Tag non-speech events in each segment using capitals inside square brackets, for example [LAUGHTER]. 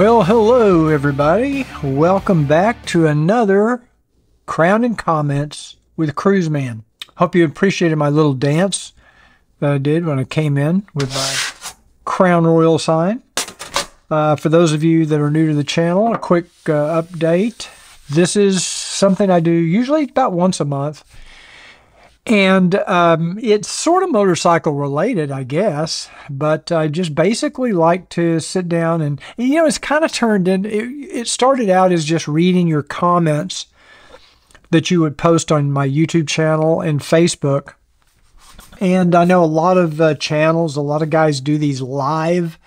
Well, hello, everybody. Welcome back to another Crown and Comments with Cruiseman. Hope you appreciated my little dance that I did when I came in with my Crown Royal sign. Uh, for those of you that are new to the channel, a quick uh, update. This is something I do usually about once a month. And um, it's sort of motorcycle related, I guess, but I just basically like to sit down and, you know, it's kind of turned in, it, it started out as just reading your comments that you would post on my YouTube channel and Facebook. And I know a lot of uh, channels, a lot of guys do these live,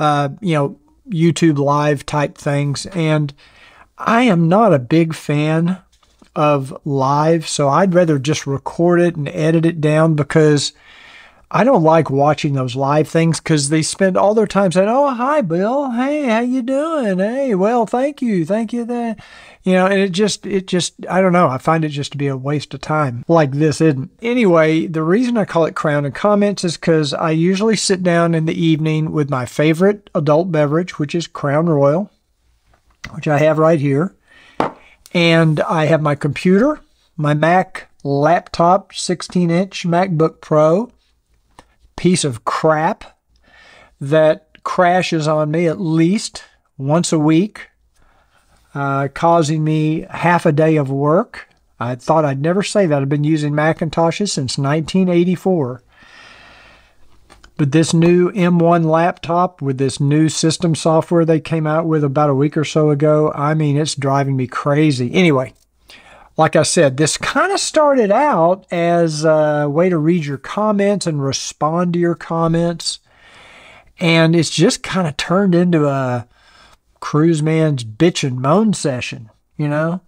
uh, you know, YouTube live type things. And I am not a big fan of live, so I'd rather just record it and edit it down because I don't like watching those live things because they spend all their time saying, "Oh, hi, Bill. Hey, how you doing? Hey, well, thank you, thank you." That you know, and it just, it just, I don't know. I find it just to be a waste of time. Like this isn't. Anyway, the reason I call it Crown and Comments is because I usually sit down in the evening with my favorite adult beverage, which is Crown Royal, which I have right here and I have my computer, my Mac laptop, 16 inch MacBook Pro, piece of crap that crashes on me at least once a week, uh, causing me half a day of work. I thought I'd never say that. I've been using Macintoshes since 1984. But this new M1 laptop with this new system software they came out with about a week or so ago, I mean, it's driving me crazy. Anyway, like I said, this kind of started out as a way to read your comments and respond to your comments. And it's just kind of turned into a cruiseman's bitch and moan session, you know?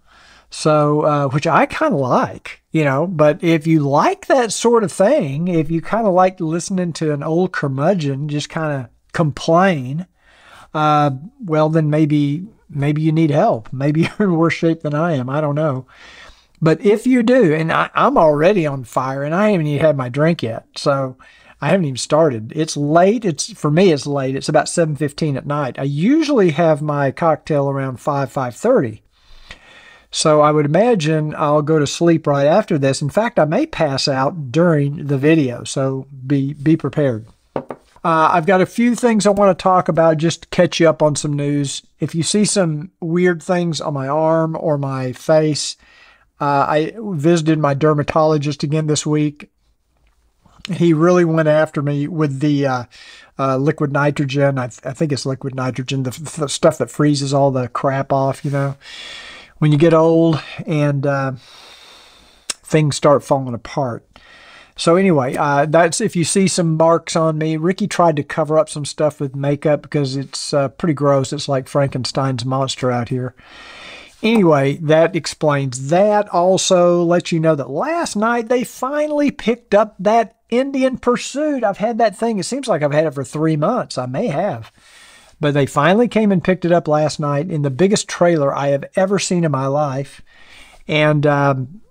So, uh, which I kind of like, you know, but if you like that sort of thing, if you kind of like listening to an old curmudgeon just kind of complain, uh, well, then maybe, maybe you need help. Maybe [LAUGHS] you're in worse shape than I am. I don't know. But if you do, and I, I'm already on fire and I haven't even had my drink yet. So, I haven't even started. It's late. It's for me. It's late. It's about seven fifteen at night. I usually have my cocktail around five five thirty. So I would imagine I'll go to sleep right after this. In fact, I may pass out during the video, so be be prepared. Uh, I've got a few things I want to talk about just to catch you up on some news. If you see some weird things on my arm or my face, uh, I visited my dermatologist again this week. He really went after me with the uh, uh liquid nitrogen. I, th I, think it's liquid nitrogen, the, the stuff that freezes all the crap off, you know when you get old and uh, things start falling apart. So anyway, uh, that's if you see some marks on me. Ricky tried to cover up some stuff with makeup because it's uh, pretty gross. It's like Frankenstein's monster out here. Anyway, that explains that. Also, let you know that last night they finally picked up that Indian Pursuit. I've had that thing. It seems like I've had it for three months. I may have. But they finally came and picked it up last night in the biggest trailer I have ever seen in my life. And um,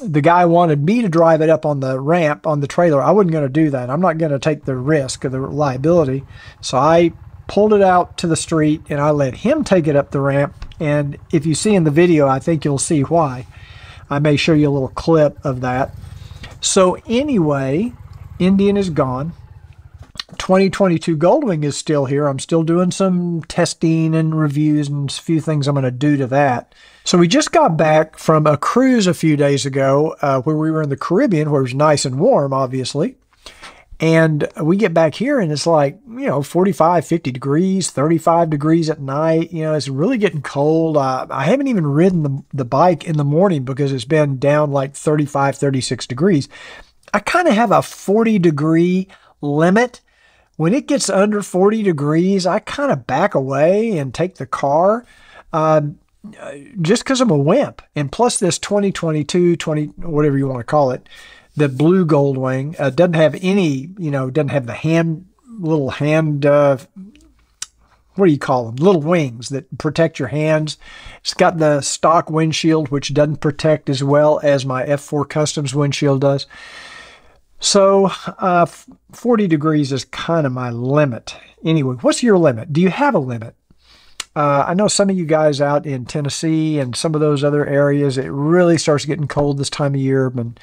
the guy wanted me to drive it up on the ramp on the trailer. I wasn't going to do that. I'm not going to take the risk of the liability. So I pulled it out to the street and I let him take it up the ramp. And if you see in the video, I think you'll see why. I may show you a little clip of that. So anyway, Indian is gone. 2022 Goldwing is still here. I'm still doing some testing and reviews and a few things I'm going to do to that. So we just got back from a cruise a few days ago uh, where we were in the Caribbean, where it was nice and warm, obviously. And we get back here and it's like, you know, 45, 50 degrees, 35 degrees at night. You know, it's really getting cold. Uh, I haven't even ridden the, the bike in the morning because it's been down like 35, 36 degrees. I kind of have a 40 degree limit when it gets under 40 degrees, I kind of back away and take the car uh, just because I'm a wimp. And plus, this 2022, 20, whatever you want to call it, the blue Goldwing uh, doesn't have any, you know, doesn't have the hand, little hand, uh, what do you call them? Little wings that protect your hands. It's got the stock windshield, which doesn't protect as well as my F4 Customs windshield does. So uh, 40 degrees is kind of my limit. Anyway, what's your limit? Do you have a limit? Uh, I know some of you guys out in Tennessee and some of those other areas, it really starts getting cold this time of year. And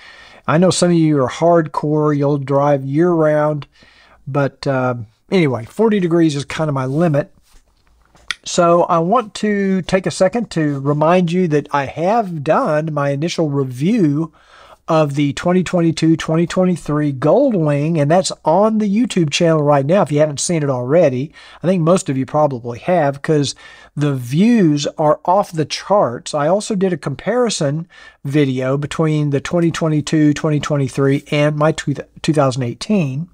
I know some of you are hardcore, you'll drive year round. But uh, anyway, 40 degrees is kind of my limit. So I want to take a second to remind you that I have done my initial review of the 2022-2023 Goldwing, and that's on the YouTube channel right now if you haven't seen it already. I think most of you probably have because the views are off the charts. I also did a comparison video between the 2022-2023 and my 2018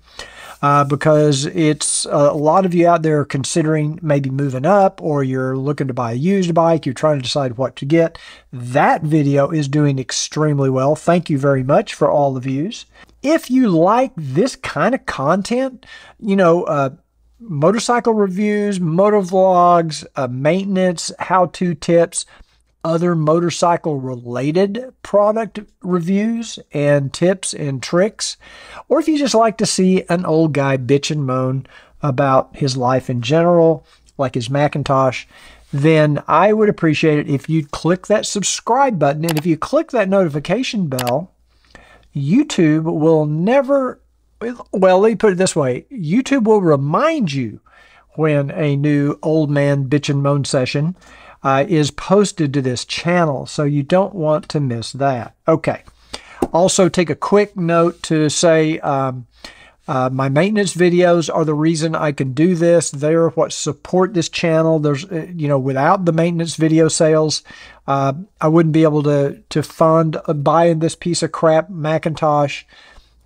uh, because it's uh, a lot of you out there considering maybe moving up or you're looking to buy a used bike, you're trying to decide what to get. That video is doing extremely well. Thank you very much for all the views. If you like this kind of content, you know, uh, motorcycle reviews, motor vlogs, uh, maintenance, how-to tips, other motorcycle related product reviews and tips and tricks, or if you just like to see an old guy bitch and moan about his life in general, like his Macintosh, then I would appreciate it if you'd click that subscribe button. And if you click that notification bell, YouTube will never, well, let me put it this way YouTube will remind you when a new old man bitch and moan session uh, is posted to this channel, so you don't want to miss that. Okay. Also, take a quick note to say um, uh, my maintenance videos are the reason I can do this. They're what support this channel. There's, uh, you know, without the maintenance video sales, uh, I wouldn't be able to to fund uh, buying this piece of crap Macintosh,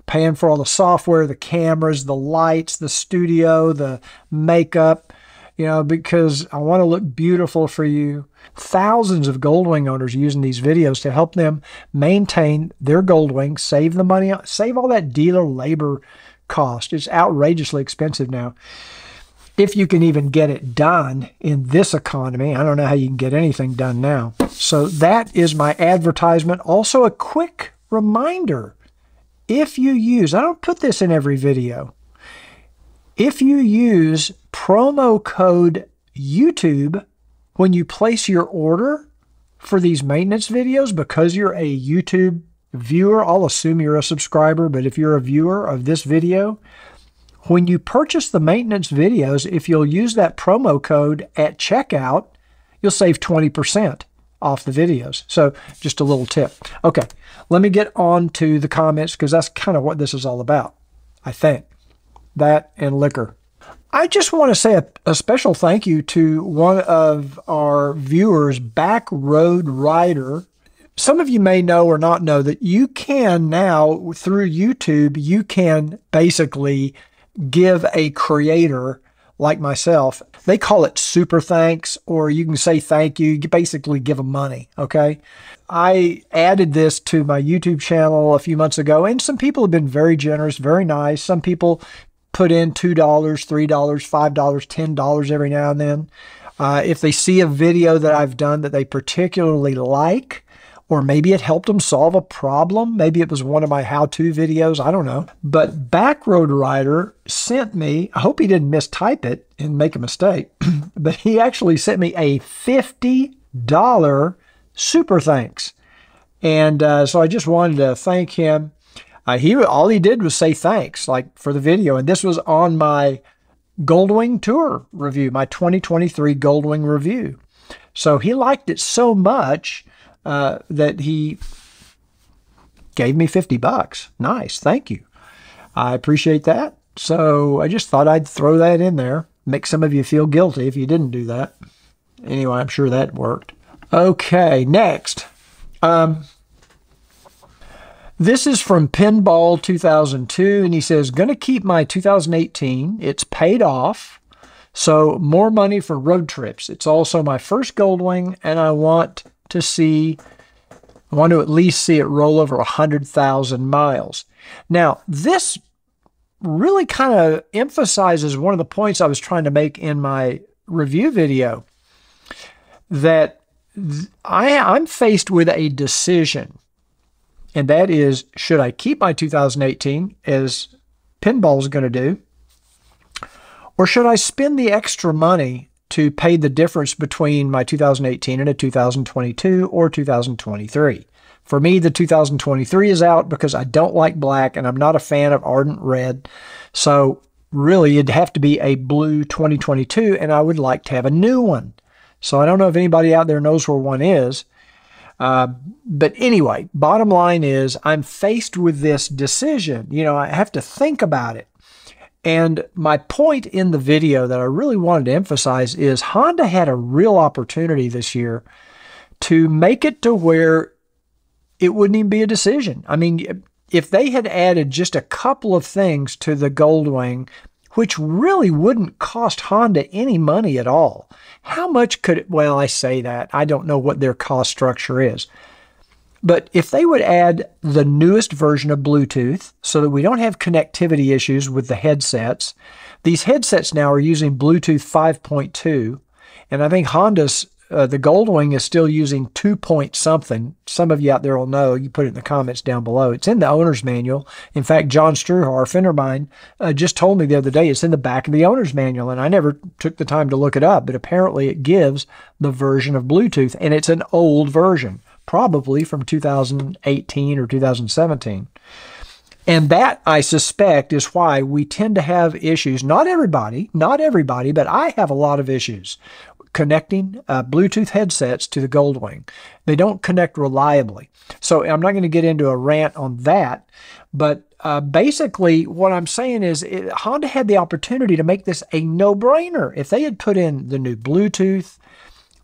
paying for all the software, the cameras, the lights, the studio, the makeup you know, because I want to look beautiful for you. Thousands of Goldwing owners using these videos to help them maintain their Goldwing, save the money, save all that dealer labor cost. It's outrageously expensive now. If you can even get it done in this economy, I don't know how you can get anything done now. So that is my advertisement. Also, a quick reminder if you use, I don't put this in every video, if you use promo code YouTube when you place your order for these maintenance videos, because you're a YouTube viewer, I'll assume you're a subscriber, but if you're a viewer of this video, when you purchase the maintenance videos, if you'll use that promo code at checkout, you'll save 20% off the videos. So just a little tip. Okay, let me get on to the comments because that's kind of what this is all about, I think that, and liquor. I just want to say a, a, special thank you to one of our viewers, Back Road Rider. Some of you may know or not know that you can now, through YouTube, you can basically give a creator like myself, they call it super thanks, or you can say thank you. You basically give them money. Okay. I added this to my YouTube channel a few months ago, and some people have been very generous, very nice. Some people put in $2, $3, $5, $10 every now and then. Uh, if they see a video that I've done that they particularly like, or maybe it helped them solve a problem. Maybe it was one of my how to videos. I don't know. But Backroad Rider sent me, I hope he didn't mistype it and make a mistake, [CLEARS THROAT] but he actually sent me a $50 super thanks. And uh, so I just wanted to thank him. Uh, he all he did was say thanks, like for the video, and this was on my Goldwing Tour review, my 2023 Goldwing review. So he liked it so much uh, that he gave me 50 bucks. Nice, thank you. I appreciate that. So I just thought I'd throw that in there, make some of you feel guilty if you didn't do that. Anyway, I'm sure that worked. Okay, next. Um, this is from Pinball 2002, and he says, Gonna keep my 2018. It's paid off. So, more money for road trips. It's also my first Goldwing, and I want to see, I want to at least see it roll over 100,000 miles. Now, this really kind of emphasizes one of the points I was trying to make in my review video that I, I'm faced with a decision and that is should I keep my 2018 as Pinball is going to do, or should I spend the extra money to pay the difference between my 2018 and a 2022 or 2023. For me, the 2023 is out because I don't like black and I'm not a fan of ardent red. So really it'd have to be a blue 2022 and I would like to have a new one. So I don't know if anybody out there knows where one is. Uh, but anyway, bottom line is I'm faced with this decision. You know, I have to think about it. And my point in the video that I really wanted to emphasize is Honda had a real opportunity this year to make it to where it wouldn't even be a decision. I mean, if they had added just a couple of things to the Goldwing, which really wouldn't cost Honda any money at all, how much could it? Well, I say that. I don't know what their cost structure is. But if they would add the newest version of Bluetooth so that we don't have connectivity issues with the headsets, these headsets now are using Bluetooth 5.2. And I think Honda's uh, the Goldwing is still using two point something. Some of you out there will know. You put it in the comments down below. It's in the owner's manual. In fact, John Struhar, a friend of mine, uh, just told me the other day it's in the back of the owner's manual, and I never took the time to look it up. But apparently, it gives the version of Bluetooth, and it's an old version, probably from 2018 or 2017. And that, I suspect, is why we tend to have issues. Not everybody, not everybody, but I have a lot of issues connecting uh, Bluetooth headsets to the Goldwing. They don't connect reliably. So I'm not going to get into a rant on that, but uh, basically what I'm saying is it, Honda had the opportunity to make this a no-brainer. If they had put in the new Bluetooth,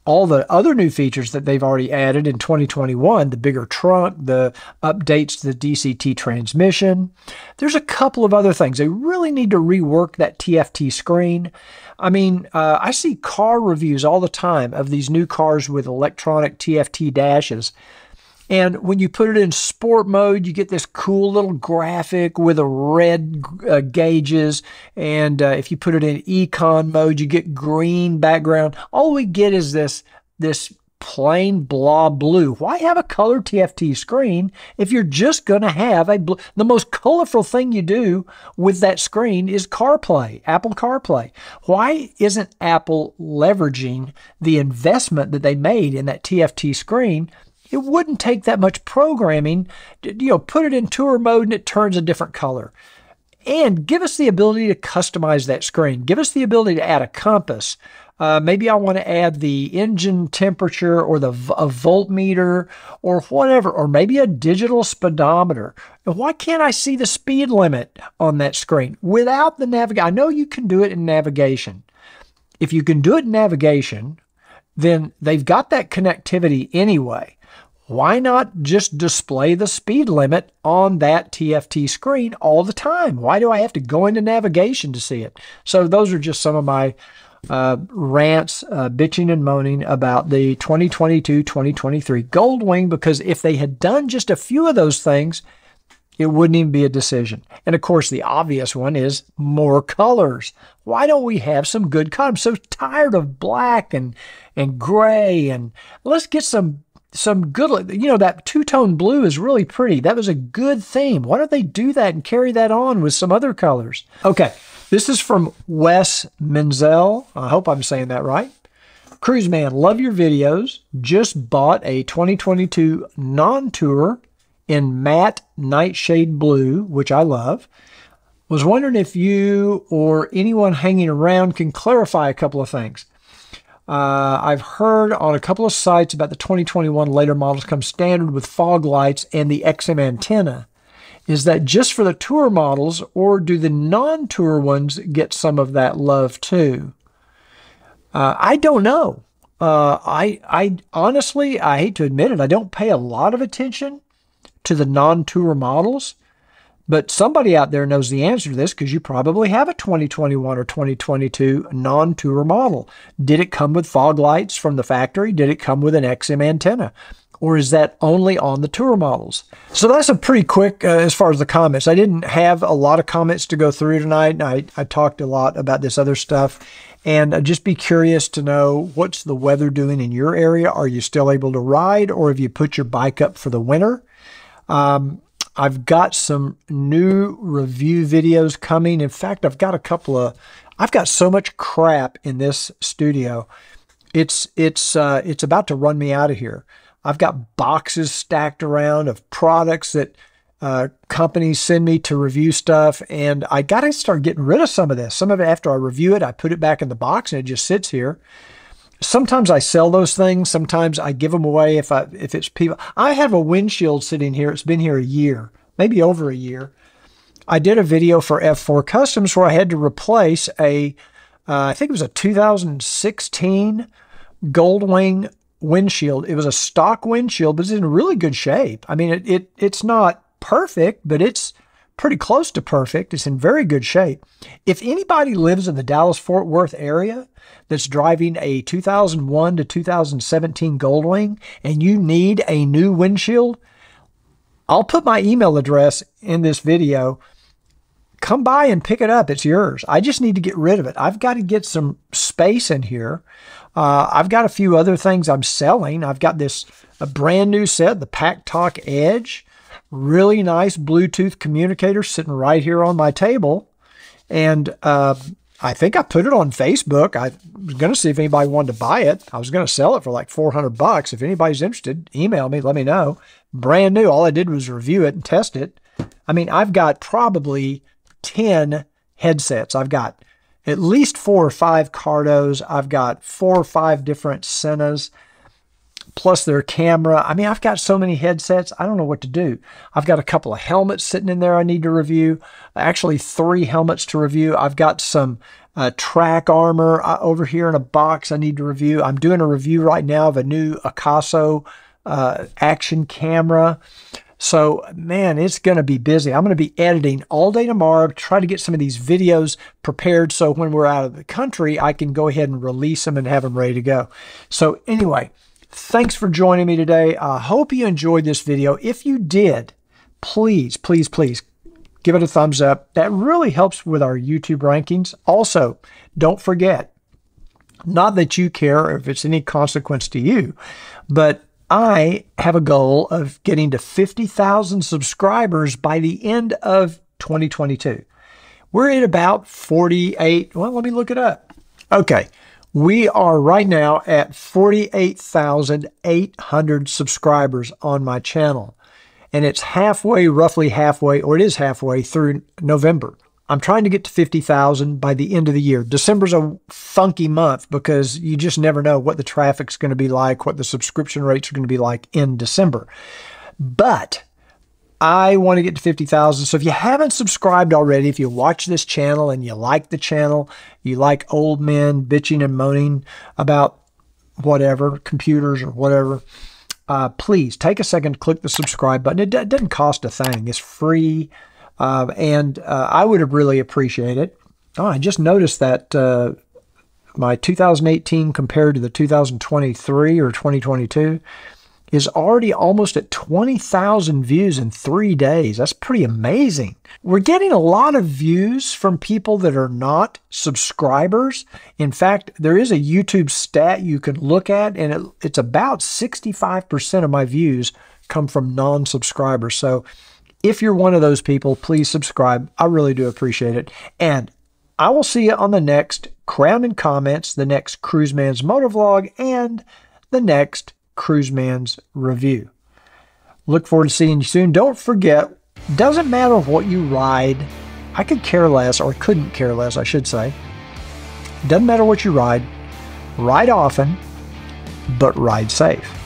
all the other new features that they've already added in 2021 the bigger trunk, the updates to the DCT transmission. There's a couple of other things. They really need to rework that TFT screen. I mean, uh, I see car reviews all the time of these new cars with electronic TFT dashes. And when you put it in sport mode, you get this cool little graphic with a red uh, gauges. And uh, if you put it in econ mode, you get green background. All we get is this this plain blah blue. Why have a color TFT screen if you're just going to have a blue? The most colorful thing you do with that screen is CarPlay, Apple CarPlay. Why isn't Apple leveraging the investment that they made in that TFT screen? It wouldn't take that much programming. You know, put it in tour mode and it turns a different color and give us the ability to customize that screen. Give us the ability to add a compass, uh, maybe I want to add the engine temperature or the a voltmeter or whatever, or maybe a digital speedometer. Why can't I see the speed limit on that screen without the navigation? I know you can do it in navigation. If you can do it in navigation, then they've got that connectivity anyway. Why not just display the speed limit on that TFT screen all the time? Why do I have to go into navigation to see it? So those are just some of my uh, rants, uh, bitching and moaning about the 2022-2023 Goldwing because if they had done just a few of those things, it wouldn't even be a decision. And of course, the obvious one is more colors. Why don't we have some good colors? I'm so tired of black and and gray and let's get some some good you know that two-tone blue is really pretty that was a good theme why don't they do that and carry that on with some other colors okay this is from Wes Menzel. I hope I'm saying that right. Cruiseman, love your videos. Just bought a 2022 non-tour in matte nightshade blue, which I love. Was wondering if you or anyone hanging around can clarify a couple of things. Uh, I've heard on a couple of sites about the 2021 later models come standard with fog lights and the XM antenna. Is that just for the tour models, or do the non tour ones get some of that love too? Uh, I don't know. Uh, I, I honestly, I hate to admit it, I don't pay a lot of attention to the non tour models. But somebody out there knows the answer to this because you probably have a 2021 or 2022 non tour model. Did it come with fog lights from the factory? Did it come with an XM antenna? or is that only on the tour models? So that's a pretty quick uh, as far as the comments. I didn't have a lot of comments to go through tonight. I, I talked a lot about this other stuff. And uh, just be curious to know what's the weather doing in your area. Are you still able to ride or have you put your bike up for the winter? Um, I've got some new review videos coming. In fact, I've got a couple of, I've got so much crap in this studio. It's, it's, uh, it's about to run me out of here. I've got boxes stacked around of products that uh, companies send me to review stuff, and I got to start getting rid of some of this. Some of it, after I review it, I put it back in the box and it just sits here. Sometimes I sell those things. Sometimes I give them away if I if it's people. I have a windshield sitting here. It's been here a year, maybe over a year. I did a video for F4 Customs where I had to replace a, uh, I think it was a 2016 Goldwing windshield. It was a stock windshield, but it's in really good shape. I mean, it, it it's not perfect, but it's pretty close to perfect. It's in very good shape. If anybody lives in the Dallas Fort Worth area that's driving a 2001 to 2017 Goldwing and you need a new windshield, I'll put my email address in this video. Come by and pick it up. It's yours. I just need to get rid of it. I've got to get some space in here. Uh, I've got a few other things I'm selling. I've got this a brand new set, the Packtalk Edge. Really nice Bluetooth communicator sitting right here on my table. And uh, I think I put it on Facebook. I was going to see if anybody wanted to buy it. I was going to sell it for like 400 bucks. If anybody's interested, email me, let me know. Brand new. All I did was review it and test it. I mean, I've got probably 10 headsets. I've got at least four or five Cardos. I've got four or five different Senas, plus their camera. I mean, I've got so many headsets, I don't know what to do. I've got a couple of helmets sitting in there I need to review. Actually, three helmets to review. I've got some uh, track armor uh, over here in a box I need to review. I'm doing a review right now of a new Akaso uh, action camera. So, man, it's going to be busy. I'm going to be editing all day tomorrow, try to get some of these videos prepared so when we're out of the country, I can go ahead and release them and have them ready to go. So, anyway, thanks for joining me today. I hope you enjoyed this video. If you did, please, please, please give it a thumbs up. That really helps with our YouTube rankings. Also, don't forget, not that you care if it's any consequence to you, but I have a goal of getting to 50,000 subscribers by the end of 2022. We're at about 48. Well, let me look it up. Okay. We are right now at 48,800 subscribers on my channel. And it's halfway, roughly halfway, or it is halfway through November. I'm trying to get to 50,000 by the end of the year. December's a funky month because you just never know what the traffic's going to be like, what the subscription rates are going to be like in December. But I want to get to 50,000. So if you haven't subscribed already, if you watch this channel and you like the channel, you like old men bitching and moaning about whatever, computers or whatever, uh, please take a second, click the subscribe button. It, doesn't cost a thing. It's free. Uh, and uh, I would have really appreciated it. Oh, I just noticed that uh, my 2018 compared to the 2023 or 2022 is already almost at 20,000 views in three days. That's pretty amazing. We're getting a lot of views from people that are not subscribers. In fact, there is a YouTube stat you can look at, and it, it's about 65% of my views come from non subscribers. So if you're one of those people, please subscribe. I really do appreciate it. And I will see you on the next Crown and Comments, the next Cruiseman's Motovlog, and the next Cruiseman's Review. Look forward to seeing you soon. Don't forget, doesn't matter what you ride. I could care less, or couldn't care less, I should say. Doesn't matter what you ride. Ride often, but ride safe.